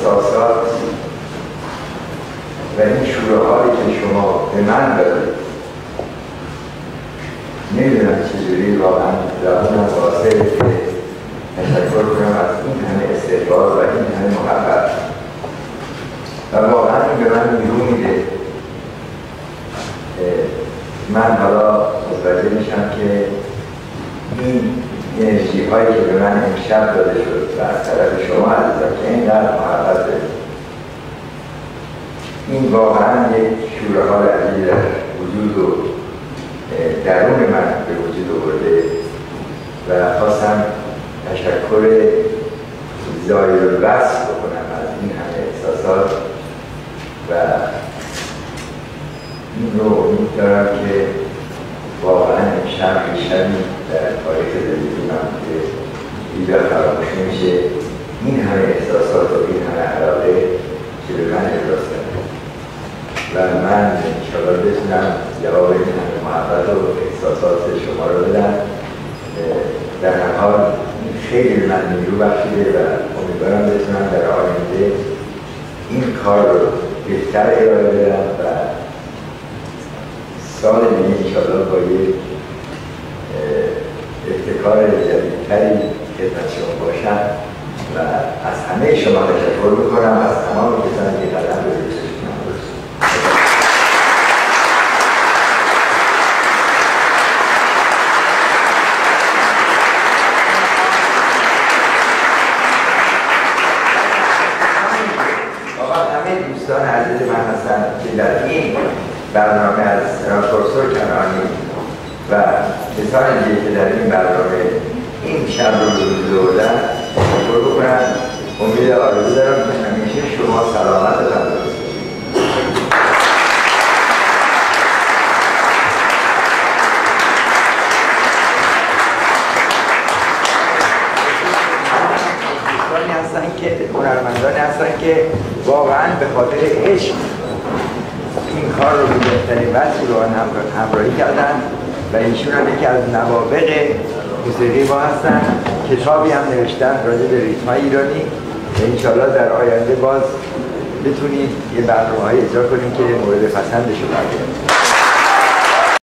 احساسات و این شروع حالی که شما به من دارید نمی‌دونم چجوری واقعا زبانم واسه که تشکر کنم از این همه استقبال و این همه محبت. و واقعا این به من بیرون میده. من حالا متوجه میشم که این انرژی هایی که به من امشب داده شد و از طرف شما عزیزان که اینقدر این واقعا یک شور حال عزیز در وجود و درون من به وجود آورده و خواستم تشکر زایر الوصف بکنم از این همه احساسات و این رو امید دارم که واقعا امشب شبی در تاریخ زندگیمم که دیگر فراموش نمیشه. این همه احساسات و این همه علاقه که به من ابراز و من انشاءالله بتونم جواب این محبت و احساسات شما رو بدم. در هر حال خیلی من نیرو بخشیده و امیدوارم بتونم در آینده این کار رو بهتر ارائه بدم و سال دیگه انشاءالله با یک ابتکار جدیدتری خدمت شما باشم و از همه شما تشکر می‌کنم. از تمام کسانی که قدم به دوستان عزیز من هستن که در این برنامه از پروفسور کنانی و کسان دیگه که در این برنامه این شب رو بردن تشکر بکنم. امید آرزو دارم که همیشه شما سلامت و تندرست هستن که هنرمندانی هستن که واقعا به خاطر عشق کار رو به بهترین وجه رو همراهی کردن و ایشون هم یکی از نوابق موسیقی ما هستن. کتابی هم نوشتن راجع به ریتم ایرانی. و انشالله در آینده باز بتونید یه برنامه های اجرا کنید که مورد پسند شما